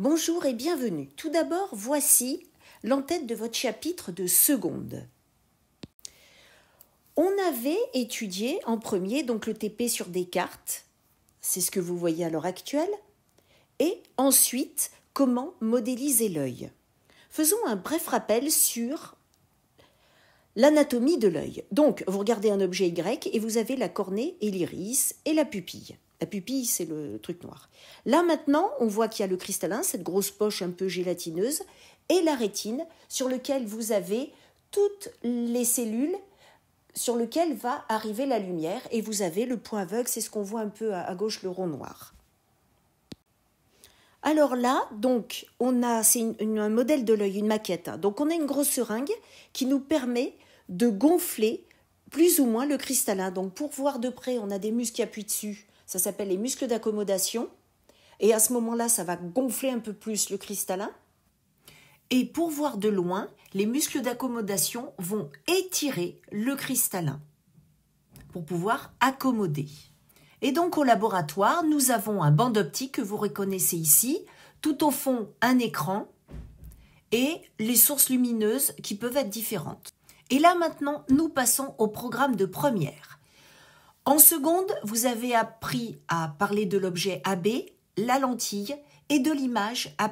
Bonjour et bienvenue. Tout d'abord, voici l'entête de votre chapitre de seconde. On avait étudié en premier donc le TP sur des cartes, c'est ce que vous voyez à l'heure actuelle, et ensuite comment modéliser l'œil. Faisons un bref rappel sur l'anatomie de l'œil. Donc, vous regardez un objet Y et vous avez la cornée et l'iris et la pupille. La pupille, c'est le truc noir. Là maintenant, on voit qu'il y a le cristallin, cette grosse poche un peu gélatineuse, et la rétine, sur lequel vous avez toutes les cellules sur lesquelles va arriver la lumière, et vous avez le point aveugle, c'est ce qu'on voit un peu à gauche, le rond noir. Alors là, donc, on a, c'est un modèle de l'œil, une maquette. Hein. Donc, on a une grosse seringue qui nous permet de gonfler plus ou moins le cristallin. Donc, pour voir de près, on a des muscles qui appuient dessus. Ça s'appelle les muscles d'accommodation. Et à ce moment-là, ça va gonfler un peu plus le cristallin. Et pour voir de loin, les muscles d'accommodation vont étirer le cristallin pour pouvoir accommoder. Et donc au laboratoire, nous avons un banc d'optique que vous reconnaissez ici, tout au fond un écran et les sources lumineuses qui peuvent être différentes. Et là maintenant, nous passons au programme de première. En seconde, vous avez appris à parler de l'objet AB, la lentille et de l'image à.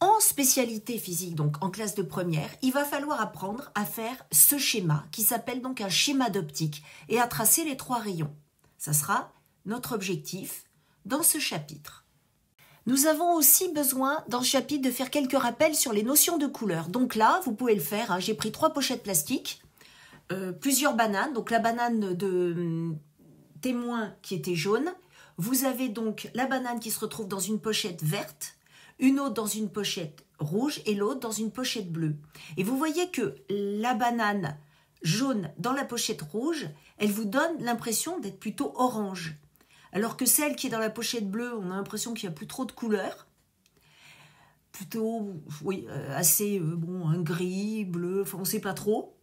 En spécialité physique, donc en classe de première, il va falloir apprendre à faire ce schéma qui s'appelle donc un schéma d'optique et à tracer les trois rayons. Ça sera notre objectif dans ce chapitre. Nous avons aussi besoin dans ce chapitre de faire quelques rappels sur les notions de couleur. Donc là, vous pouvez le faire. Hein. J'ai pris trois pochettes plastiques, euh, plusieurs bananes. Donc la banane de hum, témoin qui était jaune. Vous avez donc la banane qui se retrouve dans une pochette verte une autre dans une pochette rouge et l'autre dans une pochette bleue. Et vous voyez que la banane jaune dans la pochette rouge, elle vous donne l'impression d'être plutôt orange. Alors que celle qui est dans la pochette bleue, on a l'impression qu'il n'y a plus trop de couleurs. Plutôt, oui, euh, assez, euh, bon, un gris, bleu, enfin on ne sait pas trop,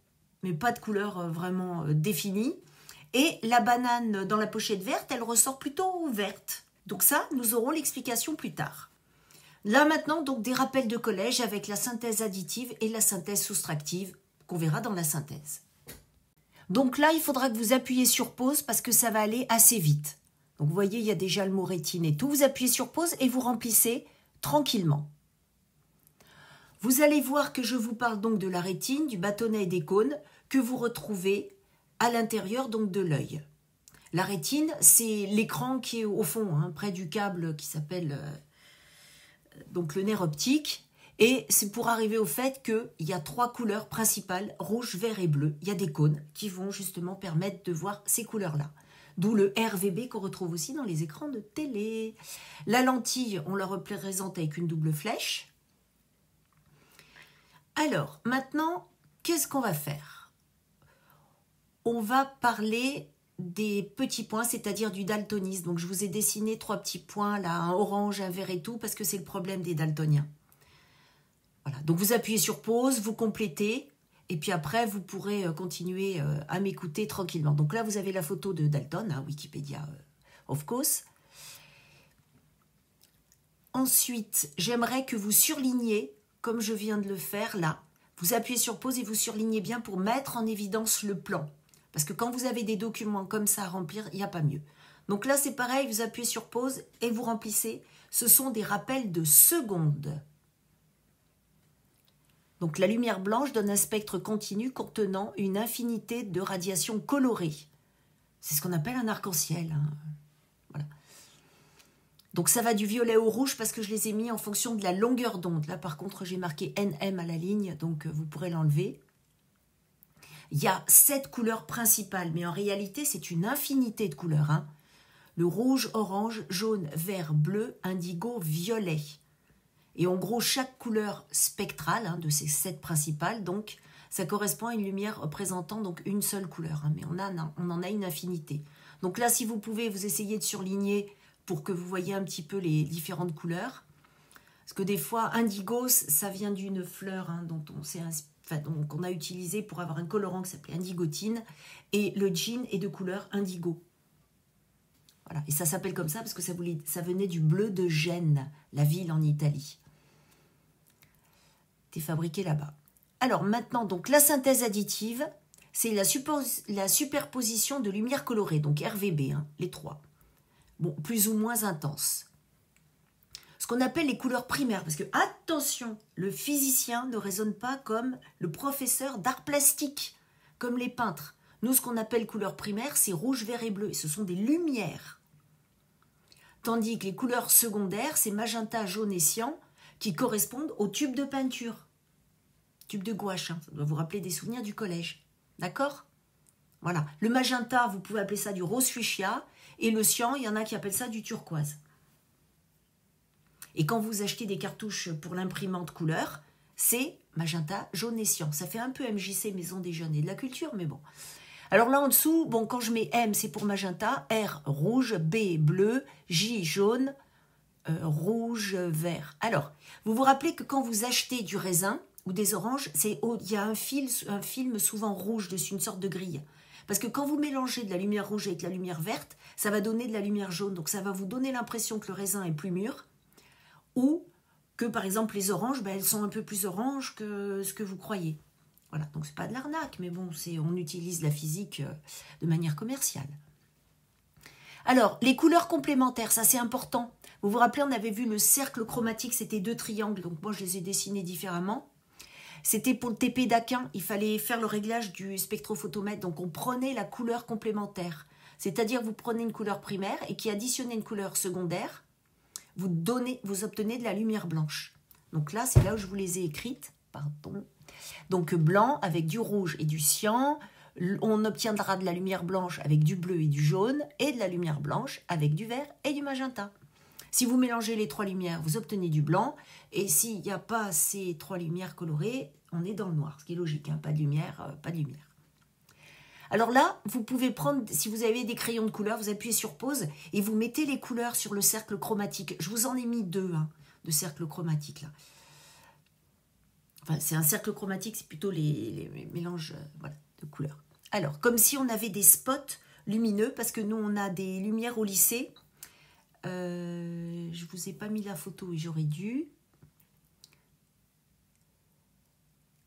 mais pas de couleur euh, vraiment définie. Et la banane dans la pochette verte, elle ressort plutôt verte. Donc ça, nous aurons l'explication plus tard. Là maintenant, donc des rappels de collège avec la synthèse additive et la synthèse soustractive qu'on verra dans la synthèse. Donc là, il faudra que vous appuyez sur pause parce que ça va aller assez vite. Donc vous voyez, il y a déjà le mot rétine et tout. Vous appuyez sur pause et vous remplissez tranquillement. Vous allez voir que je vous parle donc de la rétine, du bâtonnet et des cônes que vous retrouvez à l'intérieur donc de l'œil. La rétine, c'est l'écran qui est au fond, hein, près du câble qui s'appelle euh, le nerf optique. Et c'est pour arriver au fait qu'il y a trois couleurs principales, rouge, vert et bleu. Il y a des cônes qui vont justement permettre de voir ces couleurs-là. D'où le RVB qu'on retrouve aussi dans les écrans de télé. La lentille, on la représente avec une double flèche. Alors, maintenant, qu'est-ce qu'on va faire? On va parler des petits points, c'est-à-dire du daltonisme. Donc je vous ai dessiné trois petits points, là, un orange, un vert et tout, parce que c'est le problème des daltoniens. Voilà, donc vous appuyez sur pause, vous complétez, et puis après vous pourrez euh, continuer euh, à m'écouter tranquillement. Donc là vous avez la photo de Dalton, hein, Wikipédia, euh, of course. Ensuite, j'aimerais que vous surligniez, comme je viens de le faire là. Vous appuyez sur pause et vous surlignez bien pour mettre en évidence le plan. Parce que quand vous avez des documents comme ça à remplir, il n'y a pas mieux. Donc là, c'est pareil, vous appuyez sur pause et vous remplissez. Ce sont des rappels de secondes. Donc la lumière blanche donne un spectre continu contenant une infinité de radiations colorées. C'est ce qu'on appelle un arc-en-ciel. Hein. Voilà. Donc ça va du violet au rouge parce que je les ai mis en fonction de la longueur d'onde. Là par contre j'ai marqué NM à la ligne, donc euh, vous pourrez l'enlever. Il y a sept couleurs principales, mais en réalité, c'est une infinité de couleurs. Hein. Le rouge, orange, jaune, vert, bleu, indigo, violet. Et en gros, chaque couleur spectrale hein, de ces sept principales, donc, ça correspond à une lumière représentant donc une seule couleur. Hein. mais on, a, on en a une infinité. Donc là, si vous pouvez, vous essayez de surligner pour que vous voyez un petit peu les différentes couleurs. Parce que des fois, indigo, ça vient d'une fleur dont on s'est inspiré qu'on a utilisé pour avoir un colorant qui s'appelait indigotine, et le jean est de couleur indigo. Voilà. Et ça s'appelle comme ça parce que ça, venait du bleu de Gênes, la ville en Italie. C'était fabriqué là-bas. Alors maintenant, donc la synthèse additive, c'est la, la, superposition de lumière colorée, donc RVB, hein, les trois. Bon, plus ou moins intense. Ce qu'on appelle les couleurs primaires, parce que attention, le physicien ne raisonne pas comme le professeur d'art plastique, comme les peintres. Nous, ce qu'on appelle couleurs primaires, c'est rouge, vert et bleu, et ce sont des lumières. Tandis que les couleurs secondaires, c'est magenta, jaune et cyan, qui correspondent aux tubes de peinture. Tube de gouache, hein. ça doit vous rappeler des souvenirs du collège. D'accord? Voilà. Le magenta, vous pouvez appeler ça du rose fuchsia, et le cyan, il y en a qui appellent ça du turquoise. Et quand vous achetez des cartouches pour l'imprimante couleur, c'est magenta, jaune et cyan. Ça fait un peu MJC, Maison des Jeunes et de la Culture, mais bon. Alors là en dessous, bon, quand je mets M, c'est pour magenta, R, rouge, B, bleu, J, jaune, euh, rouge, vert. Alors, vous vous rappelez que quand vous achetez du raisin ou des oranges, c'est il y a un, fil, un film souvent rouge dessus, une sorte de grille. Parce que quand vous mélangez de la lumière rouge avec la lumière verte, ça va donner de la lumière jaune. Donc ça va vous donner l'impression que le raisin est plus mûr. Ou que par exemple les oranges, ben, elles sont un peu plus oranges que ce que vous croyez. Voilà, donc c'est pas de l'arnaque, mais bon, c'est on utilise la physique euh, de manière commerciale. Alors, les couleurs complémentaires, ça c'est important. Vous vous rappelez, on avait vu le cercle chromatique, c'était deux triangles, donc moi je les ai dessinés différemment. C'était pour le TP d'Aquin, il fallait faire le réglage du spectrophotomètre, donc on prenait la couleur complémentaire. C'est-à-dire vous prenez une couleur primaire et qui additionnait une couleur secondaire, vous, donnez, vous obtenez de la lumière blanche. Donc là, c'est là où je vous les ai écrites. Pardon. Donc blanc avec du rouge et du cyan, on obtiendra de la lumière blanche avec du bleu et du jaune, et de la lumière blanche avec du vert et du magenta. Si vous mélangez les trois lumières, vous obtenez du blanc, et s'il n'y a pas ces trois lumières colorées, on est dans le noir, ce qui est logique, hein. pas de lumière, euh, pas de lumière. Alors là, vous pouvez prendre, si vous avez des crayons de couleur, vous appuyez sur pause et vous mettez les couleurs sur le cercle chromatique. Je vous en ai mis deux hein, de cercle chromatique là c'est un cercle chromatique, c'est plutôt les, mélanges euh, de couleurs. Alors, comme si on avait des spots lumineux, parce que nous, on a des lumières au lycée. Euh, je ne vous ai pas mis la photo et j'aurais dû.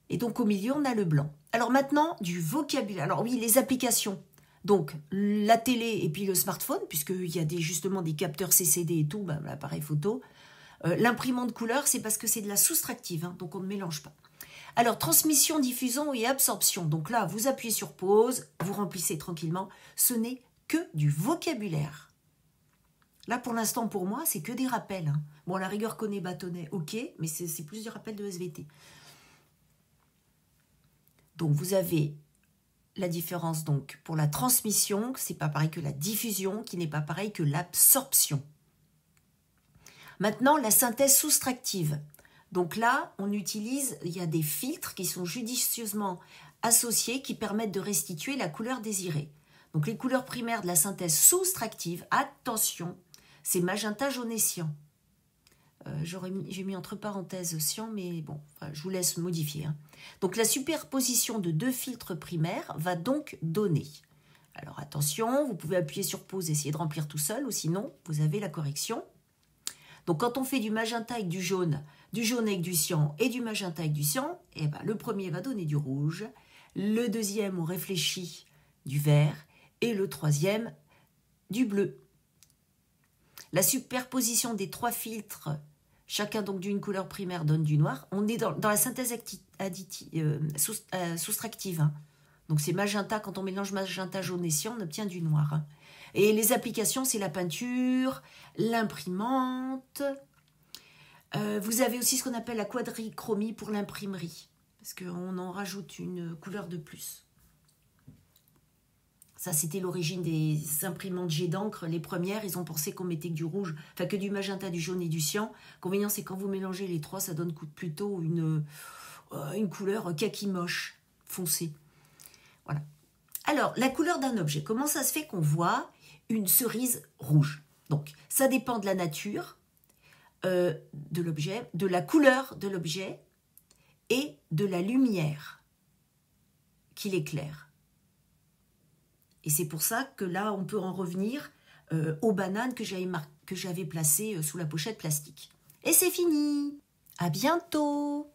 Et donc, au milieu, on a le blanc. Alors maintenant, du vocabulaire. Alors oui, les applications. Donc, la télé et puis le smartphone, puisqu'il y a justement des capteurs CCD et tout, ben, l'appareil photo. Euh, l'imprimante couleur, c'est parce que c'est de la soustractive, hein, donc on ne mélange pas. Alors, transmission, diffusion et absorption. Donc là, vous appuyez sur pause, vous remplissez tranquillement. Ce n'est que du vocabulaire. Là, pour l'instant, pour moi, c'est que des rappels. Hein. Bon, la rigueur connaît bâtonnet, ok, mais c'est plus du rappel de SVT. Donc, vous avez la différence donc pour la transmission, c'est pas pareil que la diffusion, qui n'est pas pareil que l'absorption. Maintenant, la synthèse soustractive. Donc là, on utilise, il y a des filtres qui sont judicieusement associés qui permettent de restituer la couleur désirée. Donc les couleurs primaires de la synthèse soustractive, attention, c'est magenta, jaune et cyan. Euh, j'ai mis entre parenthèses cyan, mais bon, je vous laisse modifier. Hein. Donc la superposition de deux filtres primaires va donc donner. Alors attention, vous pouvez appuyer sur pause, essayer de remplir tout seul, ou sinon vous avez la correction. Donc quand on fait du magenta avec du jaune, du jaune avec du cyan et du magenta avec du cyan, eh ben, le premier va donner du rouge, le deuxième on réfléchit du vert et le troisième du bleu. La superposition des trois filtres, chacun donc d'une couleur primaire, donne du noir. On est dans, la synthèse euh, euh, soustractive. Hein. Donc c'est magenta, quand on mélange magenta, jaune et cyan, on obtient du noir. Hein. Et les applications, c'est la peinture, l'imprimante. Euh, vous avez aussi ce qu'on appelle la quadrichromie pour l'imprimerie, parce qu'on en rajoute une couleur de plus. Ça, c'était l'origine des imprimantes jet d'encre. Les premières, ils ont pensé qu'on mettait que du rouge, enfin que du magenta, du jaune et du cyan. Convénient, c'est quand vous mélangez les trois, ça donne plutôt une, euh, une couleur kaki moche, foncée. Voilà. Alors, la couleur d'un objet, comment ça se fait qu'on voit une cerise rouge? Donc, ça dépend de la nature euh, de l'objet, de la couleur de l'objet et de la lumière qui l'éclaire. Et c'est pour ça que là, on peut en revenir euh, aux bananes que j'avais, que j'avais placées euh, sous la pochette plastique. Et c'est fini. À bientôt.